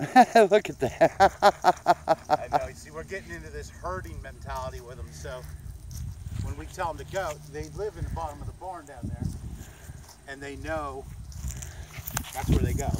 Look at that. I know. You see, we're getting into this herding mentality with them. So when we tell them to go, they live in the bottom of the barn down there, and they know that's where they go.